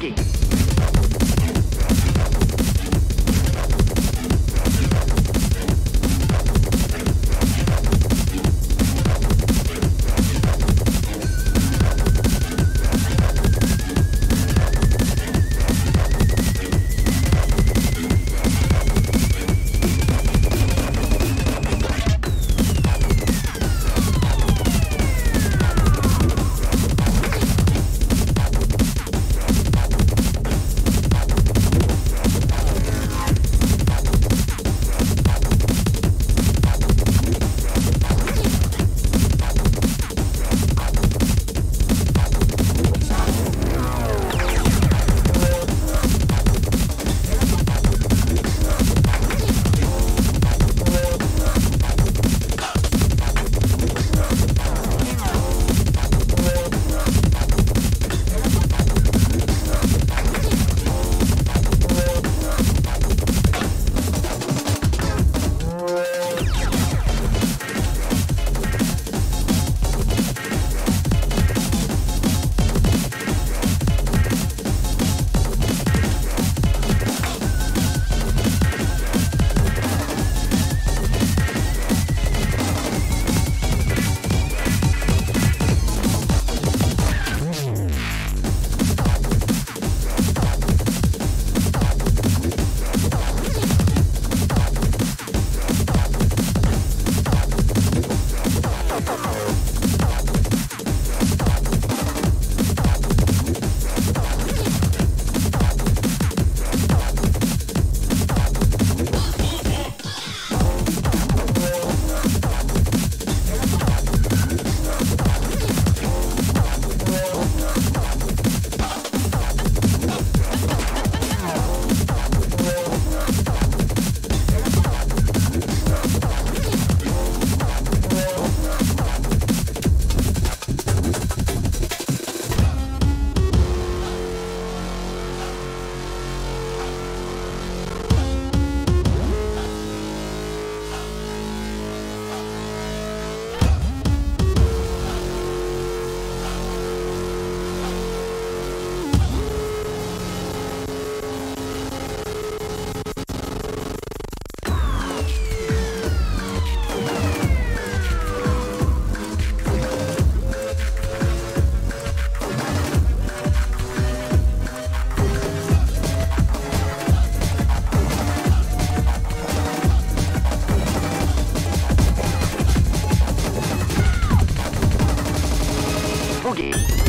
Boogie. Boogie.